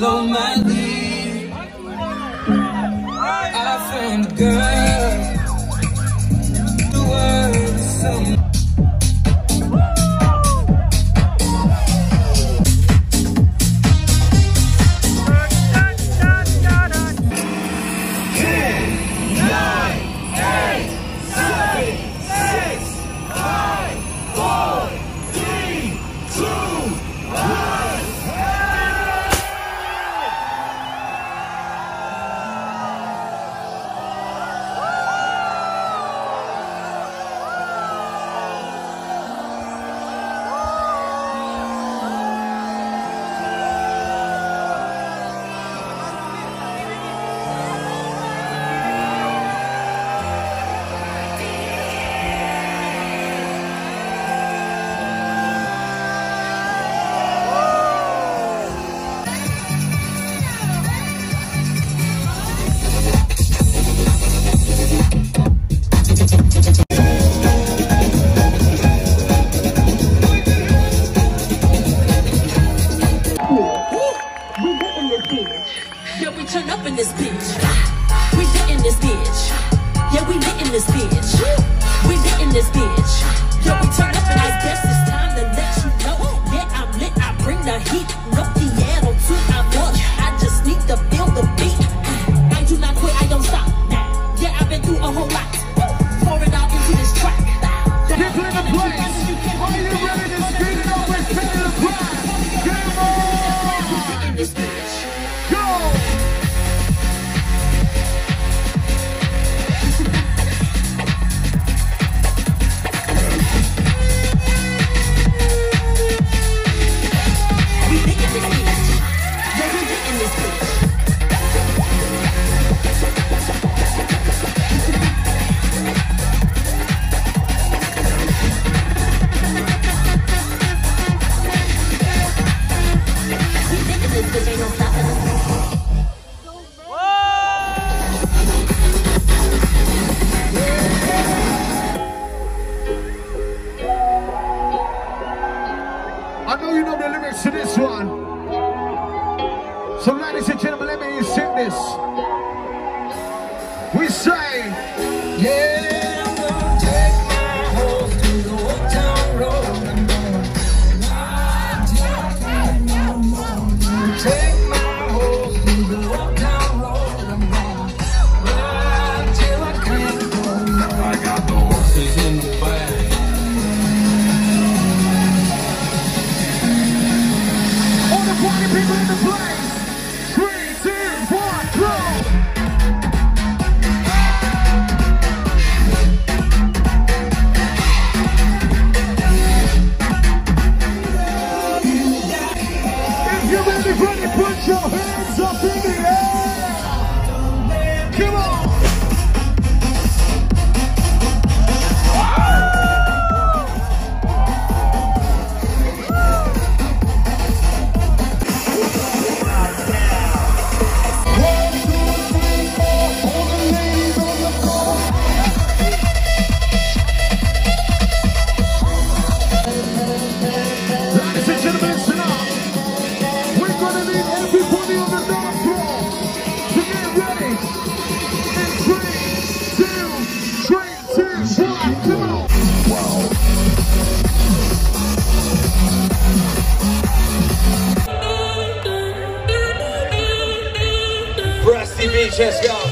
follow my this bitch. words to this one. So ladies and gentlemen, let me sing this. We say, yeah. Everybody put your hands up in the DJ Especial.